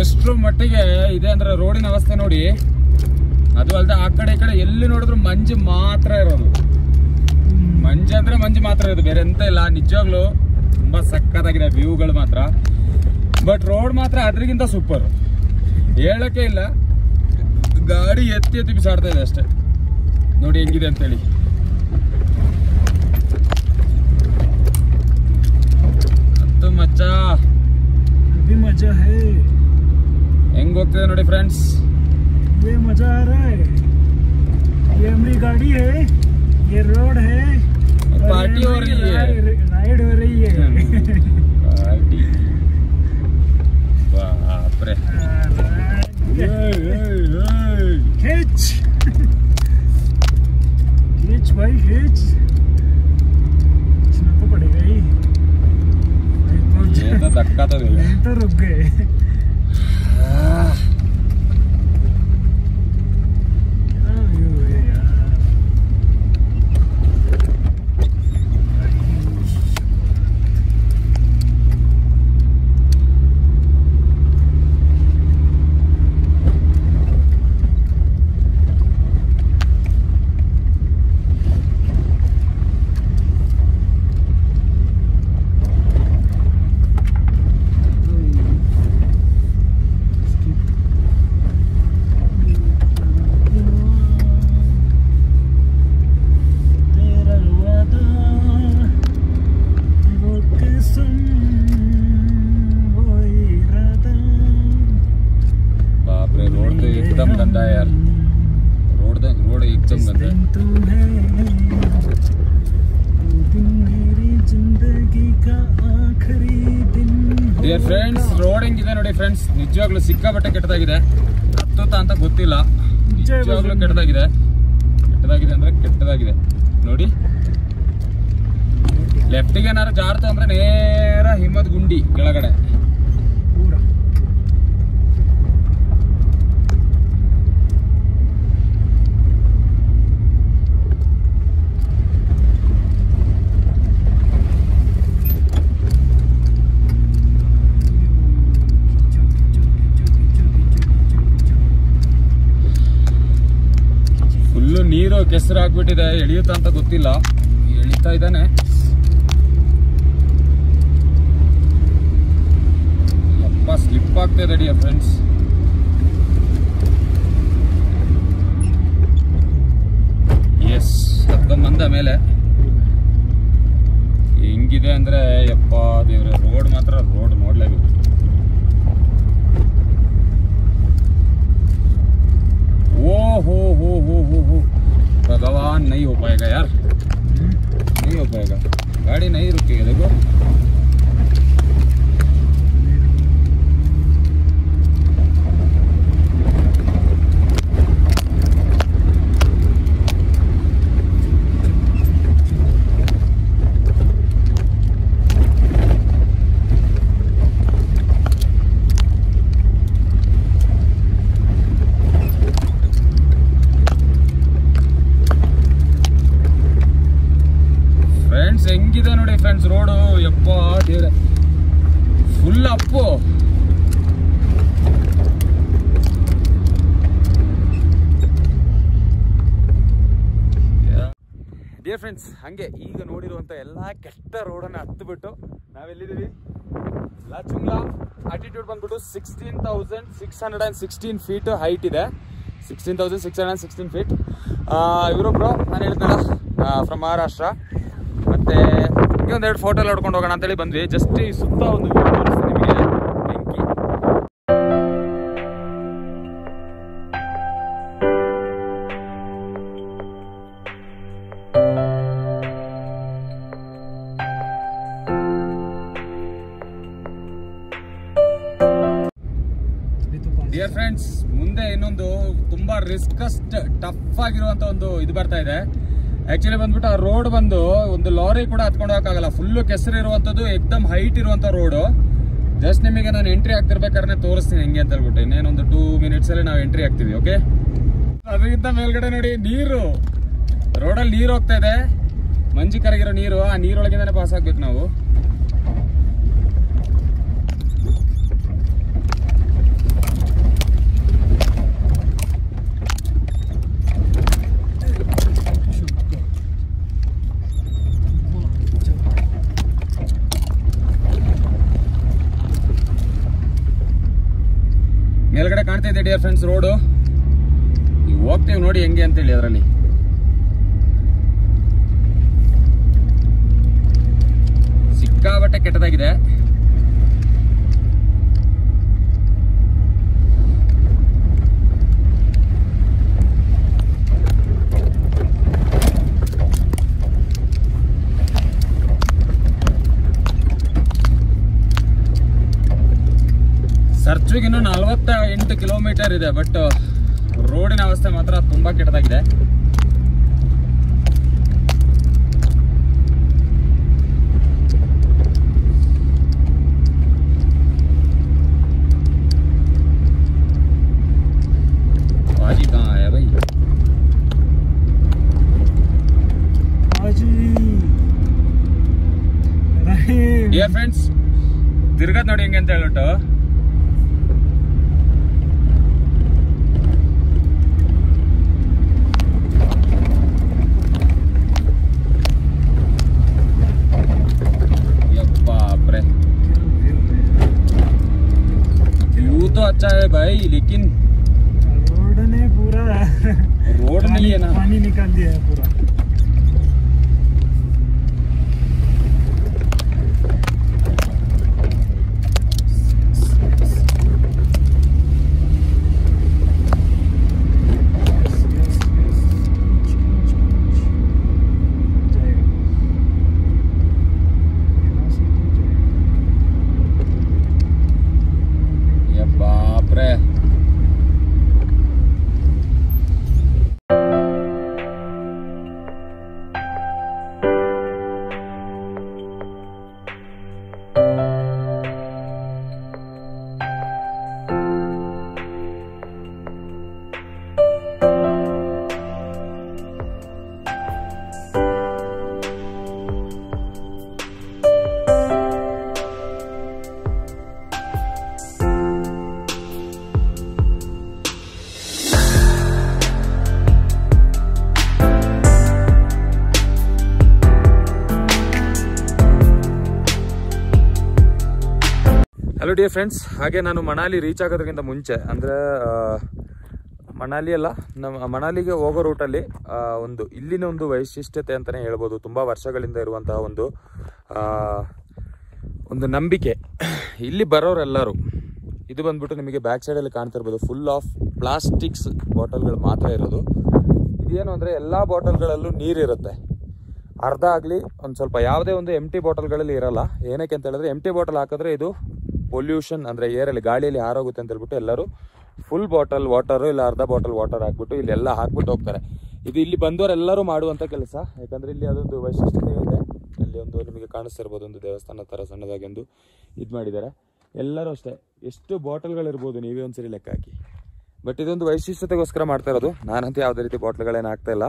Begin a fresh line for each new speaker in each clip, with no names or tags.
ಎಷ್ಟರ ಮಟ್ಟಿಗೆ ಇದೆ ಅಂದ್ರೆ ರೋಡಿನ ಅವಸ್ಥೆ ನೋಡಿ. ಅದು ಅಲ್ಲದೆ ಆ ಕಡೆ ಈ ಕಡೆ ಎಲ್ಲಿ ನೋಡಿದ್ರು ಮಂಜು ಮಾತ್ರ ಇರೋದು. ಮಂಜು ಅಂದ್ರೆ ಮಂಜು ಮಾತ್ರ ಇರೋದು, ಬೇರೆ ಎಂತ ಇಲ್ಲ, ನಿಜವಾಗ್ಲು ತುಂಬಾ ಸಕ್ಕತ್ತಾಗಿದೆ ವ್ಯೂಗಳು ಮಾತ್ರ. ಬಟ್ ರೋಡ್ ಮಾತ್ರ ಅದ್ರಿಗಿಂತ ಸೂಪರ್ ಹೇಳಕ್ಕೆ ಇಲ್ಲ, ಗಾಡಿ ಎತ್ತಿ ಎತ್ತಿ ಬಿಸಾಡ್ತಾ ಇದೆ ಅಷ್ಟೇ. ನೋಡಿ ಹೆಂಗಿದೆ ಅಂತೇಳಿ. ಅದು ಮಚ್ಚ.
अभी मजा है
ಹೆಂಗ್ ಹೋಗ್ತಿದೆ ನೋಡಿ ಫ್ರೆಂಡ್ಸ್
ये मजा आ रहा है ये हमारी गाड़ी है ये रोड है और
पार्टी
ये
हो रही है।
राइड राइड हो रही है
ಗಾಡಿ ಬಾಪ್ರೆ ಏಯ್, ಏಯ್, ಏಯ್.
खींच खींच भाई खींच तो-
धक्का तो देगा
तो रुक गए।
ಹಸಿರಾಗ್ಬಿಟ್ಟಿದೆ, ಎಳಿಯುತ್ತ ಅಂತ ಗೊತ್ತಿಲ್ಲ. ಎಳಿತಾ ಇದ್ದಾನೆ. ಅಪ್ಪ ಸ್ಲಿಪ್ ಆಗ್ತಾ ಇದೆ ಫ್ರೆಂಡ್ಸ್ ಎಸ್ ಹತ್ತೊಂಬಂದ ಮೇಲೆ. ಹೆಂಗಿದೆ ಅಂದ್ರೆ, ಯಪ್ಪ, ದೇವ್ರೆ ರೋಡ್ ಮಾತ್ರ ರೋಡ್ ನೋಡ್ಲೇಬೇಕು. ಓ ಹೋ ಹೋ ಹೋ ಹೋ ಹೋ. भगवान नहीं हो पाएगा यार। नहीं हो पाएगा। गाड़ी नहीं रुकेगी देखो। ಹಂಗೆ ಈಗ ನೋಡಿರುವಂಥ ಎಲ್ಲ ಕೆಟ್ಟ ರೋಡನ್ನು ಹತ್ತಿಬಿಟ್ಟು ನಾವೆಲ್ಲಿದ್ದೀವಿ? ಲಾಚುಂಗ್ಲಾ ಆಟಿಟ್ಯೂಡ್ ಬಂದ್ಬಿಟ್ಟು sixteen thousand six hundred and sixteen feet height ಇದೆ sixteen thousand six hundred sixteen feet ಇವರೊಬ್ರು ನಾನು ಹೇಳ್ತಲ್ಲ ಫ್ರಮ್ ಮಹಾರಾಷ್ಟ್ರ ಮತ್ತೆ ಒಂದೆರಡು ಫೋಟೋ ಎಲ್ಲ ಹೊಡ್ಕೊಂಡು ಹೋಗೋಣ ಅಂತೇಳಿ ಬಂದ್ವಿ. ಜಸ್ಟ್ ಈ ಸುತ್ತ ಒಂದು ರಿಸ್ಕಸ್ಟ್ ಟಫ್ ಆಗಿರುವಂತ ಒಂದು ಇದು ಬರ್ತಾ ಇದೆ. ಆಕ್ಚುಲಿ ಬಂದ್ಬಿಟ್ಟು ಆ ರೋಡ್ ಬಂದು ಒಂದು ಲಾರಿ ಕೂಡ ಹತ್ಕೊಂಡು ಹೋಗಕ್ಕಾಗಲ್ಲ. ಫುಲ್ ಕೆಸರು ಇರುವಂತದ್ದು ಎಕ್ದಮ್ ಹೈಟ್ ಇರುವಂತ ರೋಡ್ ಜಸ್ಟ್ ನಿಮಗೆ ನಾನು ಎಂಟ್ರಿ ಆಗ್ತಿರ್ಬೇಕಾದ್ರೆ ತೋರಿಸ್ತೀನಿ ಹೆಂಗೆ ಅಂತ ಹೇಳ್ಬಿಟ್ಟು. ಇನ್ನೇನೊಂದು ಟೂ ಮಿನಿಟ್ಸ್ ಅಲ್ಲಿ ನಾವು ಎಂಟ್ರಿ ಆಗ್ತೀವಿ ಓಕೆ ಅದಕ್ಕಿಂತ ಮೇಲ್ಗಡೆ ನೋಡಿ, ನೀರು. ರೋಡಲ್ಲಿ ನೀರು ಹೋಗ್ತಾ ಇದೆ. ಮಂಜು ಕರಗಿರೋ ನೀರು, ಆ ನೀರೊಳಗಿಂದಾನೆ ಪಾಸ್ ಆಗ್ಬೇಕು ನಾವು ಹಿಂದ್ಗಡೆ ಕಾಣ್ತಾ ಇದೆ ಫ್ರೆಂಡ್ಸ್ ರೋಡು. ನೀವು ಹೋಗ್ತೀವಿ ನೋಡಿ ಹೆಂಗೆ ಅಂತೇಳಿ ಅದರಲ್ಲಿ. ಸಿಕ್ಕಾಬಟ್ಟೆ ಕೆಟ್ಟದಾಗಿದೆ. ಸರ್ಚುಗಿನ್ನು ನಲವತ್ತ ಎಂಟು ಕಿಲೋಮೀಟರ್ ಇದೆ ಬಟ್ ರೋಡಿನ ಅವಸ್ಥೆ ಮಾತ್ರ ತುಂಬಾ ಕೆಟ್ಟದಾಗಿದೆ. है लेकिन ಡಿಯರ್ ಫ್ರೆಂಡ್ಸ್ ಹಾಗೆ ನಾನು ಮಣಾಲಿ ರೀಚ್ ಆಗೋದಕ್ಕಿಂತ ಮುಂಚೆ, ಅಂದರೆ ಮಣಾಲಿ ಅಲ್ಲ ನಮ್ಮ ಮಣಾಲಿಗೆ ಹೋಗೋ ರೂಟಲ್ಲಿ ಒಂದು ಇಲ್ಲಿನ ಒಂದು ವೈಶಿಷ್ಟ್ಯತೆ ಅಂತಲೇ ಹೇಳ್ಬೋದು. ತುಂಬ ವರ್ಷಗಳಿಂದ ಇರುವಂತಹ ಒಂದು ಒಂದು ನಂಬಿಕೆ. ಇಲ್ಲಿ ಬರೋರೆಲ್ಲರೂ, ಇದು ಬಂದ್ಬಿಟ್ಟು ನಿಮಗೆ ಬ್ಯಾಕ್ ಸೈಡಲ್ಲಿ ಕಾಣ್ತಾ ಇರ್ಬೋದು ಫುಲ್ ಆಫ್ ಪ್ಲಾಸ್ಟಿಕ್ಸ್ ಬಾಟಲ್ಗಳು ಮಾತ್ರ ಇರೋದು. ಇದೇನು ಅಂದರೆ ಎಲ್ಲ ಬಾಟಲ್ಗಳಲ್ಲೂ ನೀರಿರುತ್ತೆ. ಅರ್ಧ ಆಗಲಿ, ಒಂದು ಸ್ವಲ್ಪ ಯಾವುದೇ ಒಂದು ಎಂ ಟಿ ಬಾಟಲ್ಗಳಲ್ಲಿ ಇರಲ್ಲ. ಏನಕ್ಕೆ ಅಂತ ಹೇಳಿದ್ರೆ ಎಂ ಟಿ ಬಾಟಲ್ ಹಾಕಿದ್ರೆ ಇದು ಪೊಲ್ಯೂಷನ್ ಅಂದರೆ ಏರಲ್ಲಿ ಗಾಳಿಯಲ್ಲಿ ಹಾರೋಗುತ್ತೆ ಅಂತ ಹೇಳ್ಬಿಟ್ಟು ಎಲ್ಲರೂ ಫುಲ್ ಬಾಟಲ್ ವಾಟರು ಇಲ್ಲ ಅರ್ಧ ಬಾಟಲ್ ವಾಟರ್ ಹಾಕ್ಬಿಟ್ಟು ಇಲ್ಲೆಲ್ಲ ಹಾಕ್ಬಿಟ್ಟು ಹೋಗ್ತಾರೆ. ಇದು ಇಲ್ಲಿ ಬಂದವರೆಲ್ಲರೂ ಮಾಡುವಂಥ ಕೆಲಸ. ಯಾಕಂದರೆ ಇಲ್ಲಿ ಅದೊಂದು ವೈಶಿಷ್ಟ್ಯತೆ ಇದೆ ಅಲ್ಲಿ ಒಂದು ನಿಮಗೆ ಕಾಣಿಸ್ತಿರ್ಬೋದು ಒಂದು ದೇವಸ್ಥಾನ ಥರ ಸಣ್ಣದಾಗಿ ಒಂದು ಇದು ಮಾಡಿದ್ದಾರೆ. ಎಲ್ಲರೂ ಅಷ್ಟೇ, ಎಷ್ಟು ಬಾಟಲ್ಗಳಿರ್ಬೋದು ನೀವೇ ಒಂದ್ಸರಿ ಲೆಕ್ಕ ಹಾಕಿ. ಬಟ್ ಇದೊಂದು ವೈಶಿಷ್ಟ್ಯತೆಗೋಸ್ಕರ ಮಾಡ್ತಾ ಇರೋದು. ನಾನಂತೂ ಯಾವುದೇ ರೀತಿ ಬಾಟ್ಲ್ಗಳೇನು ಇಲ್ಲ.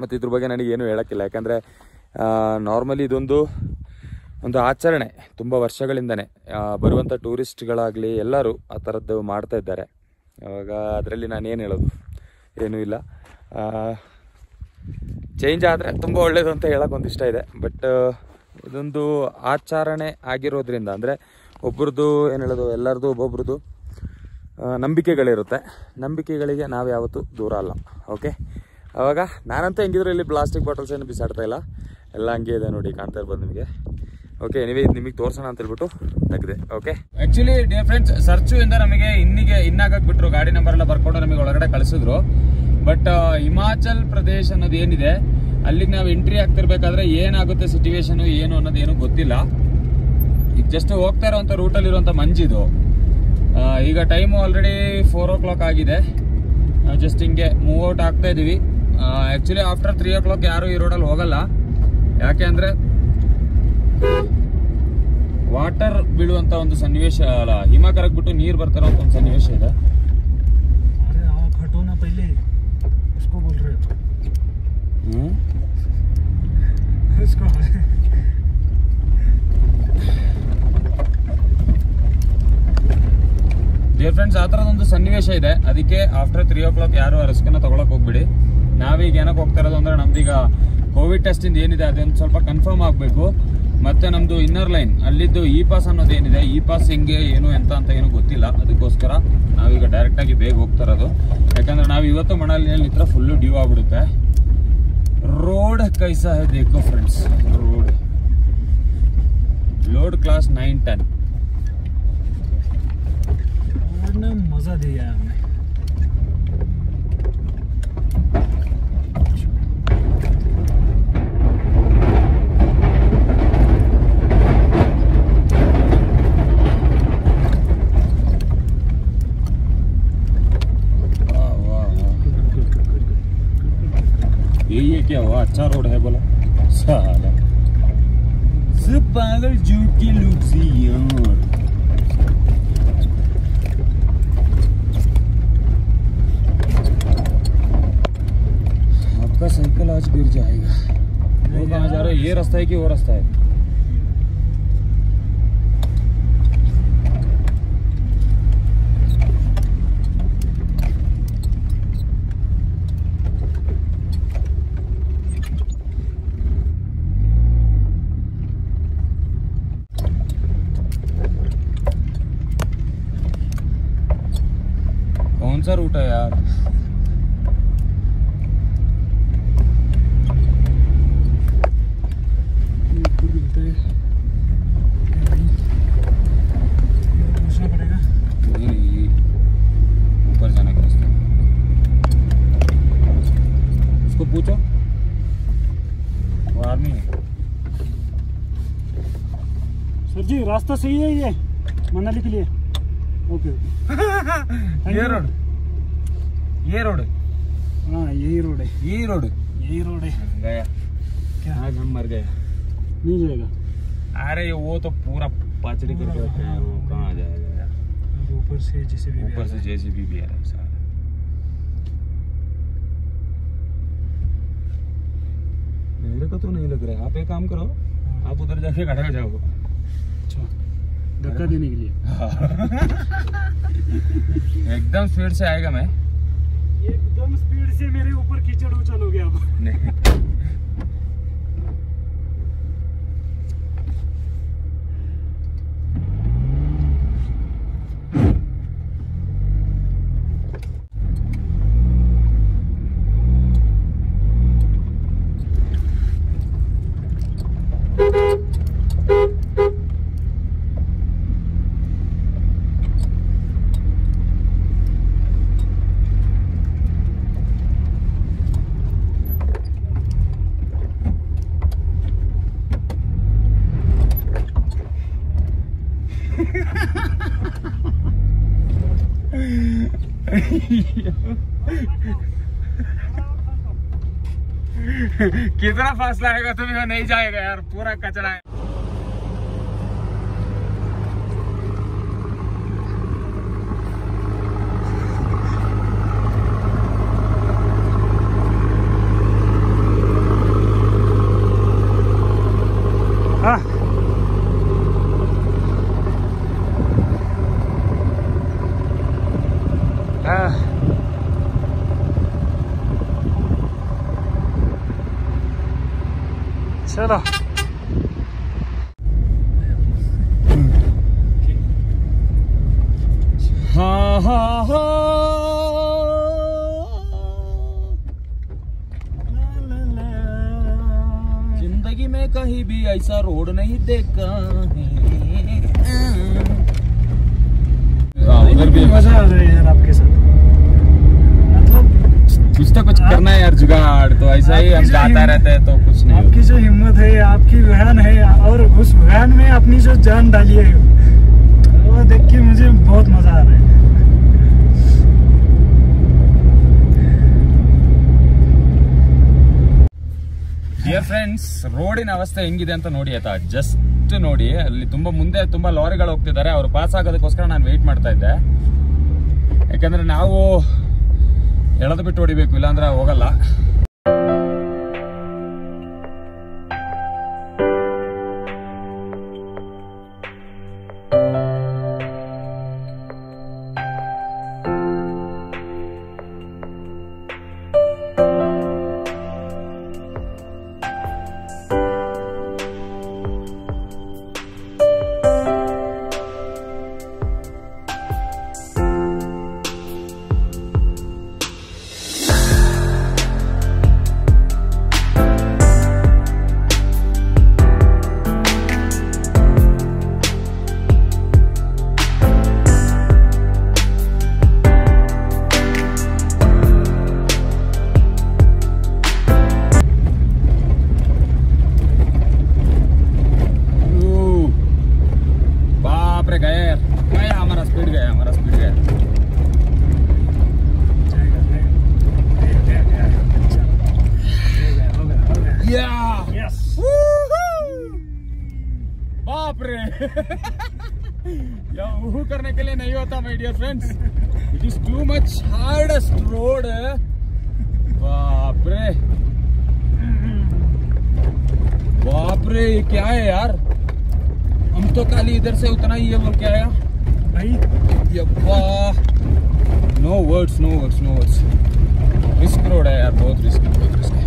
ಮತ್ತು ಇದ್ರ ಬಗ್ಗೆ ನನಗೇನು ಹೇಳೋಕ್ಕಿಲ್ಲ. ಯಾಕಂದರೆ ನಾರ್ಮಲಿ ಇದೊಂದು ಒಂದು ಆಚರಣೆ ತುಂಬ ವರ್ಷಗಳಿಂದನೇ. ಬರುವಂಥ ಟೂರಿಸ್ಟ್ಗಳಾಗಲಿ ಎಲ್ಲರೂ ಆ ಥರದ್ದು ಮಾಡ್ತಾ ಇದ್ದಾರೆ. ಇವಾಗ ಅದರಲ್ಲಿ ನಾನು ಏನು ಹೇಳೋದು? ಏನೂ ಇಲ್ಲ. ಚೇಂಜ್ ಆದರೆ ತುಂಬ ಒಳ್ಳೆಯದು ಅಂತ ಹೇಳೋಕೆ ಇಷ್ಟ ಇದೆ. ಬಟ್ ಇದೊಂದು ಆಚರಣೆ ಆಗಿರೋದ್ರಿಂದ ಅಂದರೆ ಒಬ್ರದ್ದು ಏನು ಹೇಳೋದು? ಎಲ್ಲರದು ಒಬ್ಬೊಬ್ರದ್ದು ನಂಬಿಕೆಗಳಿರುತ್ತೆ. ನಂಬಿಕೆಗಳಿಗೆ ನಾವು ಯಾವತ್ತೂ ದೂರ ಅಲ್ಲ. ಓಕೆ ಆವಾಗ ನಾನಂತೂ ಹೆಂಗಿದ್ರು ಇಲ್ಲಿ ಪ್ಲಾಸ್ಟಿಕ್ ಬಾಟಲ್ಸ್ ಏನು ಬಿಸಾಡ್ತಾ ಇಲ್ಲ. ಎಲ್ಲ ಹಂಗೆ ಇದೆ ನೋಡಿ, ಕಾಣ್ತಾ ಇರ್ಬೋದು ನಿಮಗೆ. ಓಕೆ ಎನಿವೇ ಇದು ನಿಮಗೆ ತೋರ್ಸೋಣ ಅಂತ ಹೇಳ್ಬಿಟ್ಟು ತೆಗೆದೆ okay actually dear friends Sarchu ಇಂದ ನಮಗೆ ಇನ್ನಿಗೆ ಇನ್ನಾಗಕ್ ಬಿಟ್ರು. ಗಾಡಿ ನಂಬರ್ ಎಲ್ಲ ಬರ್ಕೊಂಡು ನಮಗೆ ಒಳಗಡೆ ಕಳಿಸಿದ್ರು. ಬಟ್ ಹಿಮಾಚಲ್ ಪ್ರದೇಶ ಅನ್ನೋದು ಏನಿದೆ? ಅಲ್ಲಿಗೆ ನಾವು ಎಂಟ್ರಿ ಆಗ್ತಿರ್ಬೇಕಾದ್ರೆ ಏನಾಗುತ್ತೆ ಸಿಚುವೇಶನ್ ಏನು ಅನ್ನೋದು ಏನು ಗೊತ್ತಿಲ್ಲ. ಈಗ ಜಸ್ಟ್ ಹೋಗ್ತಾ ಇರುವಂತ ರೂಟಲ್ಲಿ ಇರುವಂತ ಮಂಜಿದು. ಈಗ time already four o'clock ಆಗಿದೆ ಜಸ್ಟ್ ಹಿಂಗೆ ಮೂವ್ ಔಟ್ ಆಗ್ತಾ ಇದೀವಿ. Actually after three o'clock ಯಾರು ಈ ರೋಡಲ್ಲಿ ಹೋಗಲ್ಲ. ಯಾಕೆ ಅಂದ್ರೆ ವಾಟರ್ ಬೀಳುವಂತ ಒಂದು ಸನ್ನಿವೇಶ ಅಲ್ಲ ಹಿಮ ಕರಗ್ಬಿಟ್ಟು ನೀರು ಬರ್ತಾರ ಒಂದು ಸನ್ನಿವೇಶ ಇದೆ. ಡಿಯರ್ ಫ್ರೆಂಡ್ಸ್ ಆ ಥರದೊಂದು ಸನ್ನಿವೇಶ ಇದೆ. ಅದಕ್ಕೆ ಆಫ್ಟರ್ ತ್ರೀ ಓ ಕ್ಲಾಕ್ ಯಾರು ರಿಸ್ಕನ್ನ ತೊಗೊಳಕ್ ಹೋಗ್ಬಿಡಿ. ನಾವೀಗ ಏನಕ್ಕೆ ಹೋಗ್ತಾ ಇರೋದು ಅಂದ್ರೆ ನಮ್ದೀಗ ಕೋವಿಡ್ ಟೆಸ್ಟಿಂದ ಏನಿದೆ ಅದೊಂದು ಸ್ವಲ್ಪ ಕನ್ಫರ್ಮ್ ಆಗಬೇಕು. ಮತ್ತೆ ನಮ್ದು ಇನ್ನರ್ ಲೈನ್ ಅಲ್ಲಿದ್ದು ಇ ಪಾಸ್ ಅನ್ನೋದೇನಿದೆ ಇ ಪಾಸ್ ಹೆಂಗೆ, ಏನು, ಎಂತ ಅಂತ ಏನು ಗೊತ್ತಿಲ್ಲ. ಅದಕ್ಕೋಸ್ಕರ ನಾವೀಗ ಡೈರೆಕ್ಟಾಗಿ ಬೇಗ ಹೋಗ್ತಾ ಇರೋದು. ಯಾಕಂದರೆ ನಾವು ಇವತ್ತು ಮಣಾಲಿನಲ್ಲಿ ಇತ್ರ ಫುಲ್ಲು ಡ್ಯೂ ಆಗ್ಬಿಡುತ್ತೆ. ರೋಡ್ ಕೈಸಾ
ಬೇಕು friends road load class nine
ten ಮಜಾ ದಿಯಾ ये ये क्या हुआ? अच्छा रोड है बोला। साला। सब पागल झूठ की लुक सी यार। आपका साइकिल आज गिर जाएगा। वो कहाँ जा रहा है। ये रास्ता है कि वो रास्ता है? कौन सा रूट है यार? पूछो। वो आर्मी है।
सर जी रास्ता सही है ये? मनाली के लिए? Okay okay.
ये रोड ये रोड?
हाँ यही रोड है।
ये रोड?
यही रोड है।
गया।
क्या?
आज हम मर गए।
नहीं जाएगा।
अरे वो तो पूरा पाचड़ी करके रखे हैं। वो कहाँ जाएगा यार
ऊपर से जैसे भी
ऊपर से जेसीबी भी भी आ रहा है सारा। मेरे को तो नहीं लग रहा है। आप एक काम करो। आप उधर जाके खड़ा हो जाओ।
अच्छा धक्का देने के लिए।
एकदम स्पीड से आएगा मैं।
एकदम स्पीड से मेरे ऊपर कीचड़ उछल हो गया अब
नहीं कितना फासला आएगा तुम्हें? नहीं जाएगा यार पूरा कचरा है
हाँ चलो
हाँ हाँ हाँ। ज़िंदगी में कहीं भी ऐसा रोड नहीं देखा है। हाँ, उधर भी
मज़ा आ रहा है यार आपके साथ। मतलब
कुछ तो कुछ करना है यार जुगाड़। तो ऐसा ही हम
आपकी जो
गाता
हिम्मत-
रहते हैं तो कुछ नहीं
आपकी जो हिम्मत है आपकी वहन है और उस वहन में अपनी जो जान डाली है वो देख के मुझे बहुत मजा आ रहा है
ಡಿಯರ್ ಫ್ರೆಂಡ್ಸ್ ರೋಡಿನ ಅವಸ್ಥೆ ಹೆಂಗಿದೆ ಅಂತ ನೋಡಿ ಆಯ್ತಾ ಜಸ್ಟ್ ನೋಡಿ ಅಲ್ಲಿ ತುಂಬಾ ಮುಂದೆ ತುಂಬಾ ಲಾರಿಗಳು ಹೋಗ್ತಿದ್ದಾರೆ ಅವ್ರು ಪಾಸ್ ಆಗೋದಕ್ಕೋಸ್ಕರ ನಾನು ವೆಯ್ಟ್ ಮಾಡ್ತಾ ಇದ್ದೆ ಯಾಕಂದ್ರೆ ನಾವು ಎಳೆದು ಬಿಟ್ಟು ಹೊಡಿಬೇಕು ಇಲ್ಲಾಂದ್ರೆ ಹೋಗಲ್ಲ या ऊहू करने के लिए नहीं होता my dear friends it is too much hardest road बाप रे बाप रे ये क्या है यार? हम तो खाली इधर से उतना ही है बोल के आया।
भाई।
यप्पा no words no words no words risk road है यार बहुत रिस्क है बहुत रिस्क है।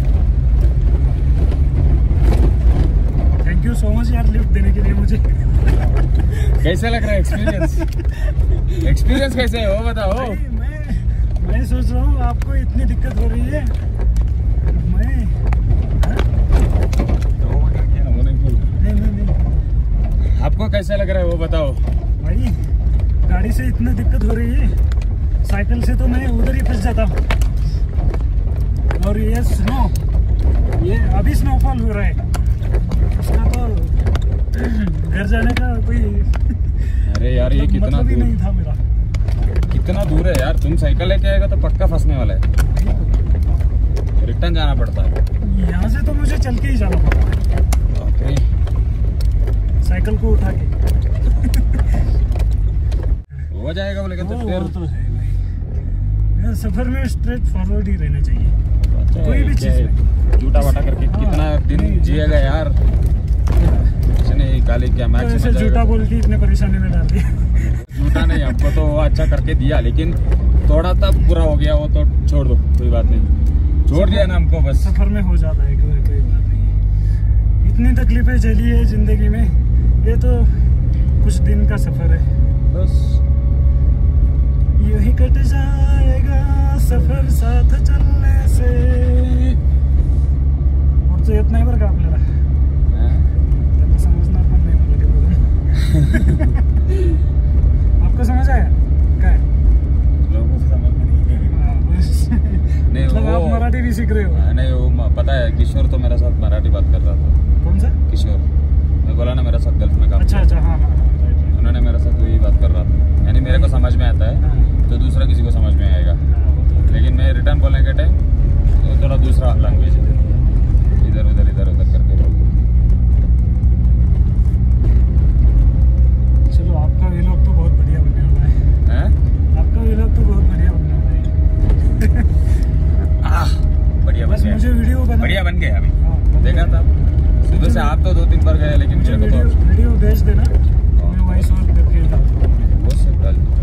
थैंक यू सो मच यार लिफ्ट देने के लिए मुझे।
कैसे लग रहा है एक्सपीरियंस एक्सपीरियंस कैसे है? वो बताओ।
मैं मैं सोच रहा हूँ आपको इतनी दिक्कत हो रही है। मैं हाँ? नहीं नहीं नहीं।
आपको कैसा लग रहा है वो बताओ।
भाई गाड़ी से इतना दिक्कत हो रही है। साइकिल से तो मैं उधर ही फंस जाता और ये स्नो ये अभी स्नोफॉल हो रहा है। घर जाने का कोई
अरे यार ये कितना
मतलब
दूर?
नहीं था मेरा।
कितना दूर है यार तुम साइकिल लेके आएगा तो पक्का फंसने वाला है। रिटर्न जाना पड़ता है।
यहाँ से तो मुझे चल के ही जाना पड़ा
बाप रे।
साइकिल को उठा के।
हो जाएगा बोले
वो,
तो फिर
तो है भाई। सफ़र में स्ट्रेट फॉरवर्ड ही रहना चाहिए।
अच्छा है,
कोई भी चीज़
है, झूठा वाटा करके
हाँ,
कितना दिन जिएगा यार? कुछ नहीं काली क्या
तो
मैक्स
झूठा बोल के इतने परेशानी में डाल दिया।
झूठा नहीं हमको तो अच्छा करके दिया लेकिन थोड़ा तब पूरा हो गया वो तो छोड़ दो कोई बात नहीं। छोड़ दिया ना हमको बस।
सफ़र में हो जाता है कोई कोई बात नहीं इतनी तकलीफें झेली है ज़िंदगी में ये तो कुछ दिन का सफ़र है।
बस।
यही कट जाएगा सफ़र साथ चलने से। और तो इतना ही बरं का आपल्याला
हाँ,
त्याला समजणार पण नाही मराठी बोलून आपको समझ आया? काय?
लोगों को समझ में नहीं आया।
हाँ,
नहीं
मतलब आप मराठी भी सीख रहे हो।
नहीं वो पता है किशोर तो मेरे साथ मराठी बात कर रहा था।
कौन सा?
किशोर। मैं बोला ना मेरे साथ गल्फ में काम
अच्छा अच्छा हाँ हाँ हाँ.
उन्होंने मेरे साथ वही बात कर रहा था। यानी मेरे को समझ में आता है
हाँ,
तो दूसरा किसी को समझ में आएगा।
हाँ, तो
लेकिन मैं रिटर्न बोलने के टाइम तो थोड़ा दूसरा लैंग्वेज है। इधर उधर इधर उधर करके बोल
चलो आपका व्लॉग तो बहुत बढ़िया बनने वाला है
हैं?
आपका व्लॉग तो बहुत बढ़िया बनने वाला है
आह, बढ़िया
बस मुझे वीडियो बना
बढ़िया बन गया अभी।
हाँ,
देखा था। सुबह से आप तो दो तीन बार गए लेकिन
मुझे वीडियो भेज देना। मैं वॉइस ओवर करके हूँ।
वो सब डाल
उसको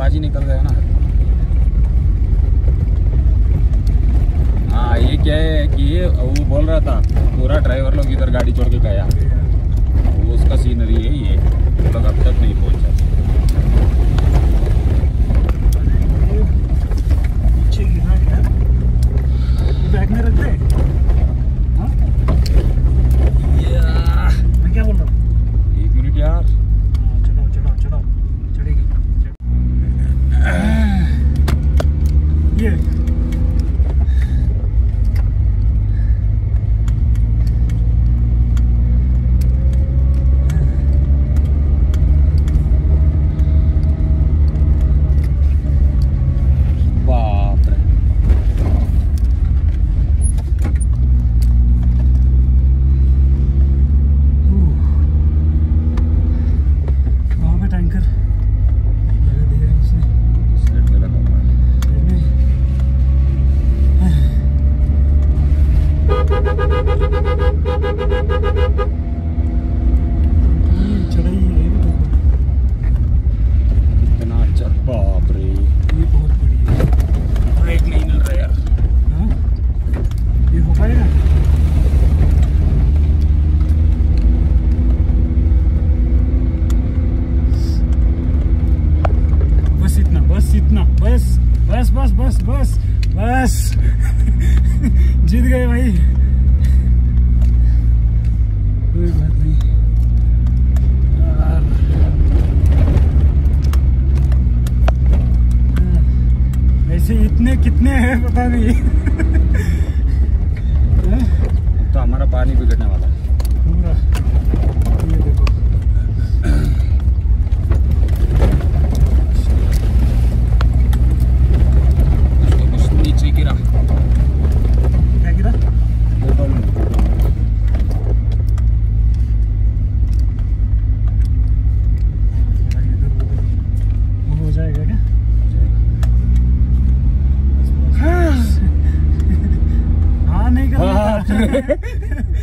बाजी निकल गए
ना। हाँ ये क्या है कि ये, वो बोल रहा था, पूरा ड्राइवर लोग इधर गाड़ी छोड़ के गया। वो उसका सीनरी है ये, लोग अब तक नहीं पहुँचा।
बैग में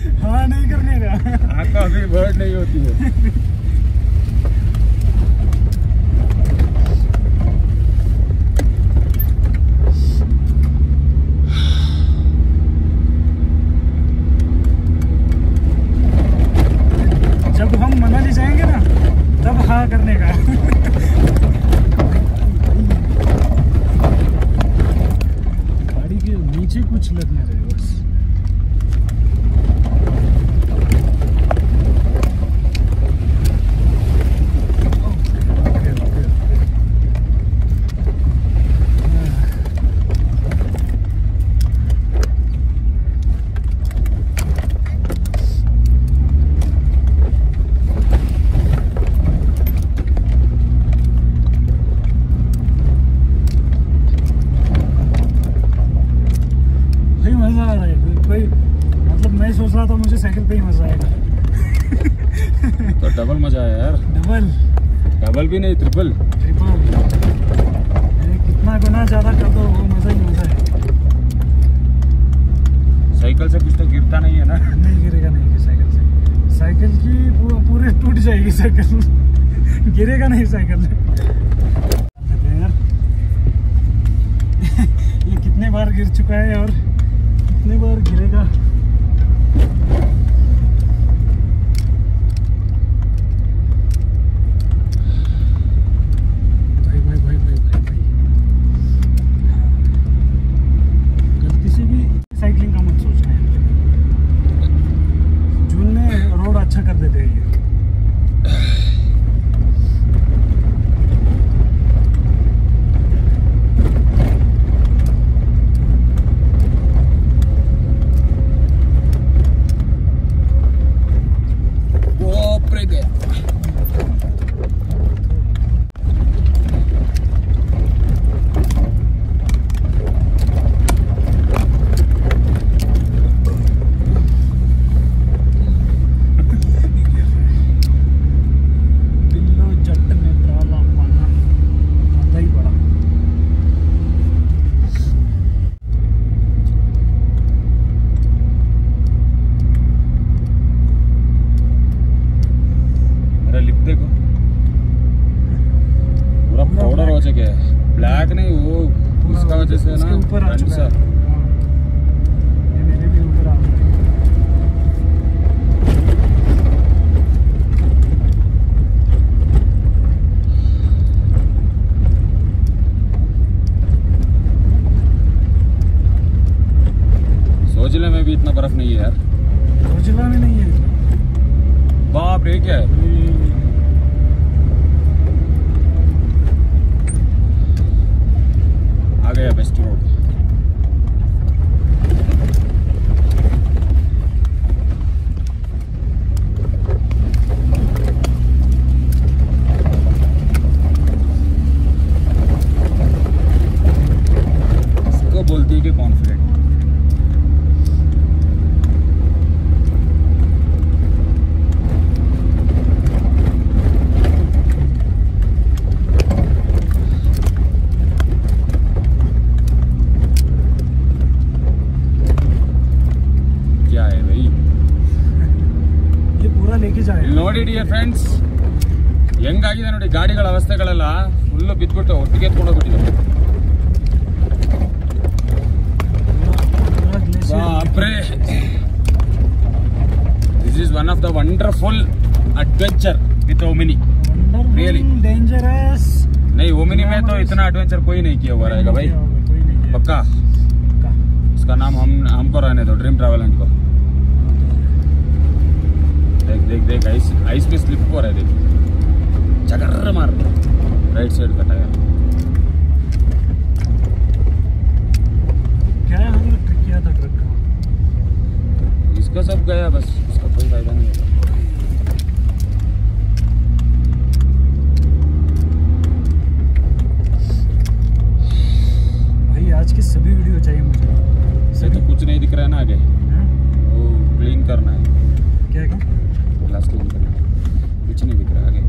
हवा नहीं
करने का।
आपका अभी बर्ड नहीं होती है। गिरता नहीं है ना?
नहीं गिरेगा, नहीं गिर साइकिल से। साइकिल की पूरी टूट जाएगी साइकिल। गिरेगा नहीं साइकिल। ये कितने बार गिर चुका है और कितने बार गिरेगा?
ನೋಡಿ ಡಿಯರ್ ಫ್ರೆಂಡ್ಸ್ ಹೆಂಗಾಗಿದೆ ನೋಡಿ ಗಾಡಿಗಳ ಅವಸ್ಥೆಗಳೆಲ್ಲ ಫುಲ್ ಬಿದ್ಬಿಟ್ಟು ಒಟ್ಟಿಗೆ ಎತ್ಕೊಂಡು ಹೋಗ್ಬಿಟ್ಟಿದೆ
पूरा glacier
ಬಾಪ್ರೆ this is one of the wonderful adventure with Omni Really?
Dangerous
नहीं ओमिनी में तो इतना एडवेंचर कोई नहीं किया हुआ रहेगा भाई
कोई नहीं किया।
पक्का
पक्का।
इसका नाम हम हमको रहने दो ड्रीम ट्रैवल को देख देख देख आइस आइस पे स्लिप हो रहा है देख। चकर मार। राइट साइड का टायर
क्या हमने ट्रिक किया था ट्रक का?
इसका सब गया बस इसका कोई फ़ायदा नहीं
भाई आज की सभी वीडियो चाहिए मुझे।
इससे तो कुछ नहीं दिख रहा है ना आगे। वो क्लीन करना है।
क्या क्या?
ग्लास क्लीन करना कुछ नहीं बिक रहा आगे।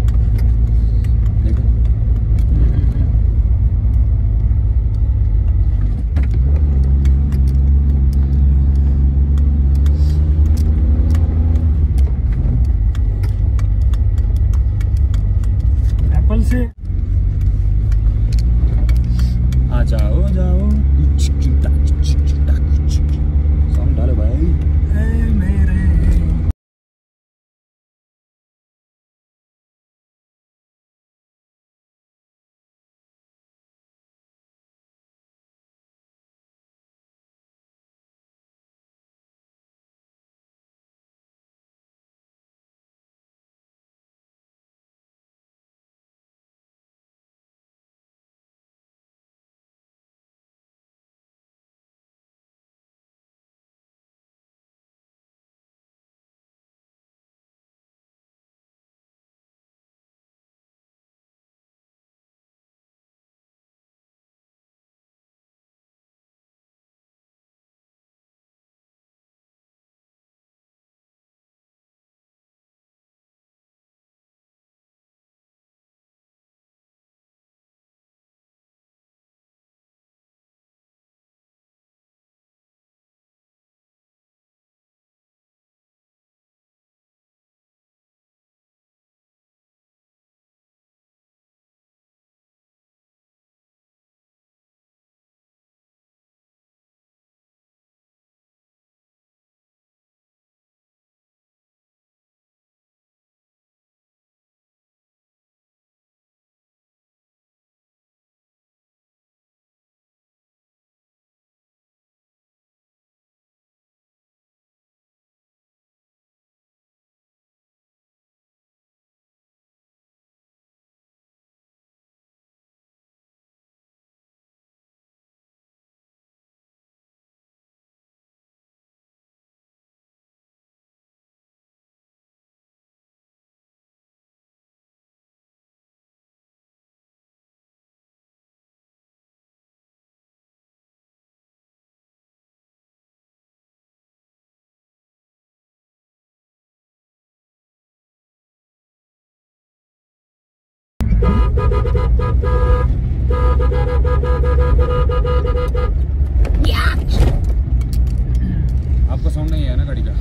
आपका साउंड नहीं आया ना गाड़ी का?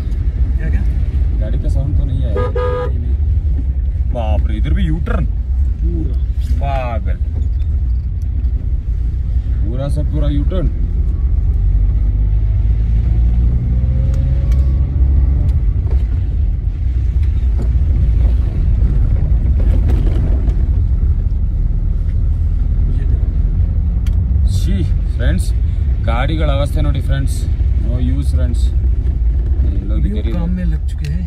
क्या क्या?
गाड़ी का साउंड तो नहीं
आया।
बाप रे इधर भी यू टर्न ಗಾಡಿಗಳ ಅವಸ್ಥೆ ನೋಡಿ ಫ್ರೆಂಡ್ಸ್ ನೋ ಯೂಸ್ ಫ್ರೆಂಡ್ಸ್ लोग
अभी
इधर ही
काम में लग चुके हैं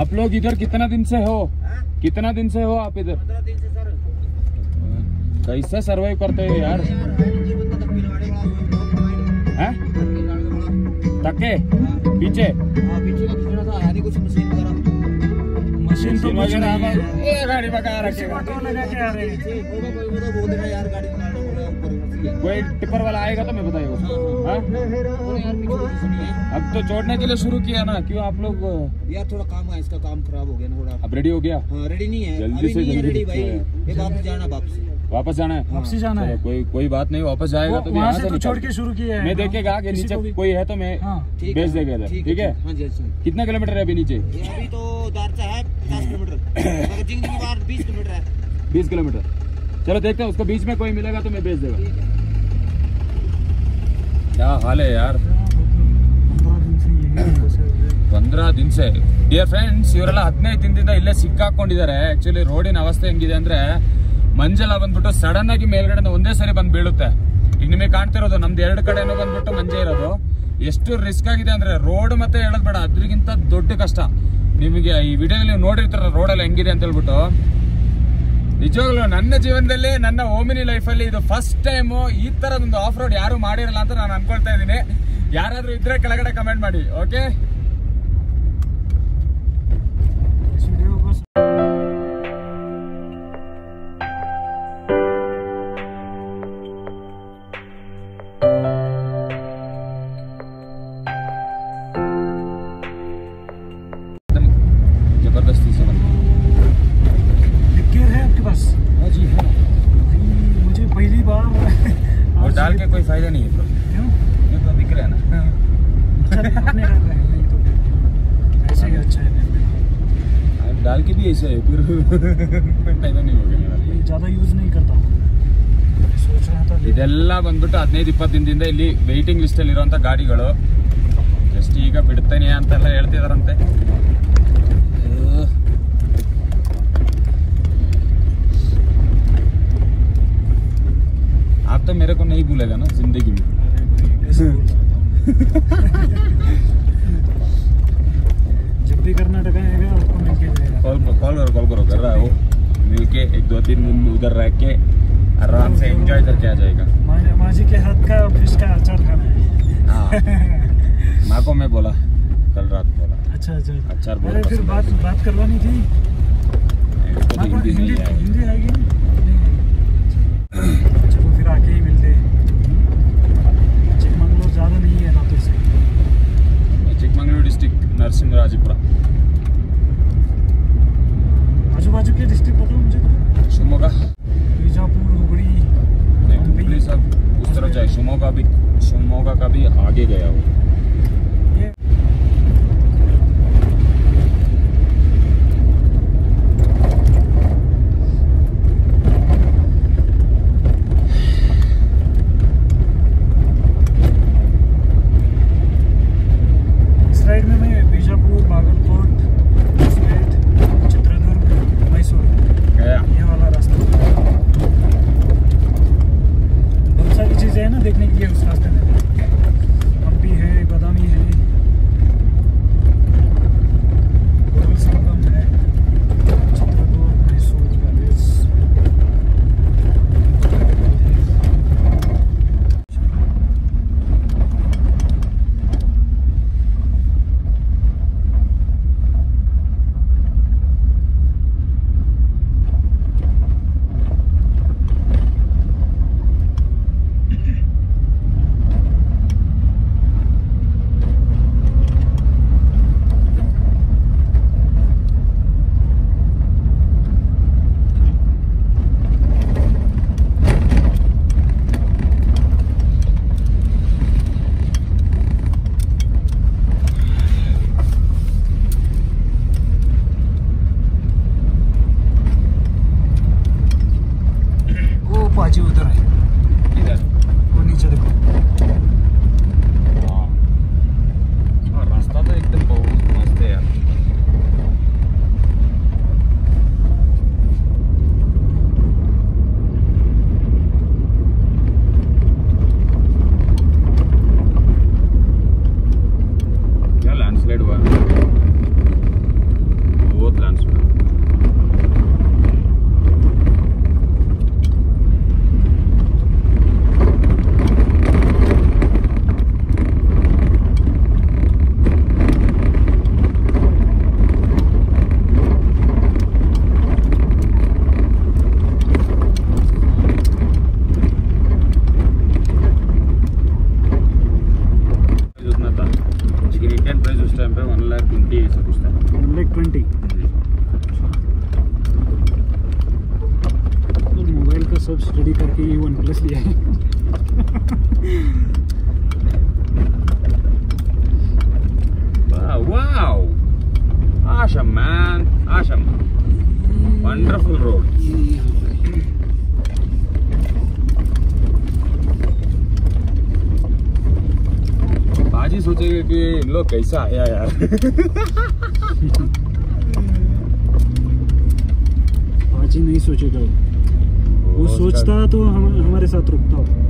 आप लोग इधर कितना दिन से हो कितना दिन से हो आप इधर कैसे सर्वाइव करते हो यार हैं? तके पीछे
मशीन तो कुछ
वगैरह
नहीं है
आप- ए, गाड़ी पका रखे कोई टिपर वाला आएगा तो मैं बताएगा उसको। हाँ? अब तो छोड़ने के लिए शुरू किया ना क्यों आप लोग
यार थोड़ा काम है इसका काम खराब हो गया ना थोड़ा।
अब रेडी हो गया?
हाँ रेडी नहीं है।
जल्दी से जल्दी
वापस जाना वापस।
वापस जाना है?
वापसी जाना है।
कोई कोई बात नहीं वापस जाएगा तो यहाँ
से तो छोड़ के शुरू किया है
मैं
हाँ,
देखेगा कि नीचे
को
कोई है तो मैं
हाँ।
भेज देगा इधर। ठीक है
हाँ?
कितना किलोमीटर है अभी नीचे?
अभी तो दारचा है पचास किलोमीटर। बीस किलोमीटर है।
बीस किलोमीटर। चलो देखते हैं उसको बीच में कोई मिलेगा तो मैं भेज देगा। क्या हाल है यार
पंद्रह दिन से यही बस है।
ಪಂದ್ರ ದಿನಸೆ ಡಿಯರ್ ಫ್ರೆಂಡ್ಸ್ ಇವರೆಲ್ಲ ಹದಿನೈದು ದಿನದಿಂದ ಇಲ್ಲೇ ಸಿಕ್ಕಾಕೊಂಡಿದ್ದಾರೆ ಆಕ್ಚುಲಿ ರೋಡಿನ ಅವಸ್ಥೆ ಹೆಂಗಿದೆ ಅಂದ್ರೆ ಮಂಜೆಲ್ಲ ಬಂದ್ಬಿಟ್ಟು ಸಡನ್ ಆಗಿ ಮೇಲ್ಗಡೆ ಒಂದೇ ಸರಿ ಬಂದ್ ಬೀಳುತ್ತೆ ಈಗ ನಿಮಗೆ ಕಾಣ್ತಿರೋದು ನಮ್ದು ಎರಡು ಕಡೆನೂ ಬಂದ್ಬಿಟ್ಟು ಮಂಜೆ ಇರೋದು ಎಷ್ಟು ರಿಸ್ಕ್ ಆಗಿದೆ ಅಂದ್ರೆ ರೋಡ್ ಮತ್ತೆ ಹೇಳೋದ್ ಬೇಡ ಅದ್ರಿಗಿಂತ ದೊಡ್ಡ ಕಷ್ಟ ನಿಮಗೆ ಈ ವಿಡಿಯೋದಲ್ಲಿ ನೀವು ನೋಡಿರ್ತಾರ ರೋಡೆಲ್ಲ ಹೆಂಗಿದೆ ಅಂತ ಹೇಳ್ಬಿಟ್ಟು ನಿಜವಾಗ್ಲೂ ನನ್ನ ಜೀವನದಲ್ಲಿ, ನನ್ನ ಓಮಿನಿ ಲೈಫಲ್ಲಿ ಇದು ಫಸ್ಟ್ ಟೈಮ್ ಈ ತರದೊಂದು ಆಫ್ ರೋಡ್ ಯಾರು ಮಾಡಿರಲ್ಲ ಅಂತ ನಾನು ಅನ್ಕೊಳ್ತಾ ಇದ್ದೀನಿ. ಯಾರಾದರೂ ಇದ್ರೆ ಕೆಳಗಡೆ ಕಮೆಂಟ್ ಮಾಡಿ ಓಕೆ डाल के कोई फायदा नहीं है ब्रो
क्यों
ये तो दिख रहा है ना
अच्छा नहीं, अपने कर रहे हैं नहीं तो ऐसे ही अच्छा है
अब डाल के भी ऐसे है फिर कोई फायदा नहीं होगा मेरा
मैं ज़्यादा यूज़ नहीं करता हूँ मैं सोच रहा था
ಇದೆಲ್ಲ ಬಂದ್ಬಿಟ್ಟು ಹದಿನೈದು ಇಪ್ಪತ್ತು ದಿನದಿಂದ ಇಲ್ಲಿ ವೆಯ್ಟಿಂಗ್ ಲಿಸ್ಟ್ ಅಲ್ಲಿ ಇರುವಂತ ಗಾಡಿಗಳು ಜಸ್ಟ್ ಈಗ ಬಿಡ್ತೇನೆ ಅಂತೆಲ್ಲ ಹೇಳ್ತಿದಾರಂತೆ आप तो मेरे को नहीं भूलेगा ना ज़िंदगी में।
बोल? जब भी कर्नाटक आएगा आपको जाएगा।
कॉल कॉल करो कॉल करो कर रहा है वो। मिलके एक दो तीन दिन उधर रह के आराम से एंजॉय करके आ जाएगा।
मा- माजी के हाथ का फ़िश का अचार खाना है।
हाँ। माँ को मैं बोला कल रात बोला।
अच्छा अच्छा।
अचार बहुत
अरे फिर बात बात करवानी थी।
हिंदी
हिंदी
आएगी
हिंदी आएगी नहीं चलो फिर आके ही मिलते चिकमंगलोर ज़्यादा नहीं है लातूर से
चिकमंगलूर डिस्ट्रिक्ट नरसिंहराजपुरा
आजू बाजू के डिस्ट्रिक्ट बताओ मुझे तो।
शिवमोगा
बीजापुर हुबड़ी
नहीं हुबली सब उस तरफ़ जाए शिवमोगा भी शिवमोगा का भी आगे गया वो
सब स्टडी करके ये वन प्लस लिया है
Wow. Awesome, man. Awesome. Wonderful road. बाजी सोचेगा कि इन लोग कैसा आया यार
आज ही नहीं सोचेगा वो सोचता तो हम हमारे साथ रुकता।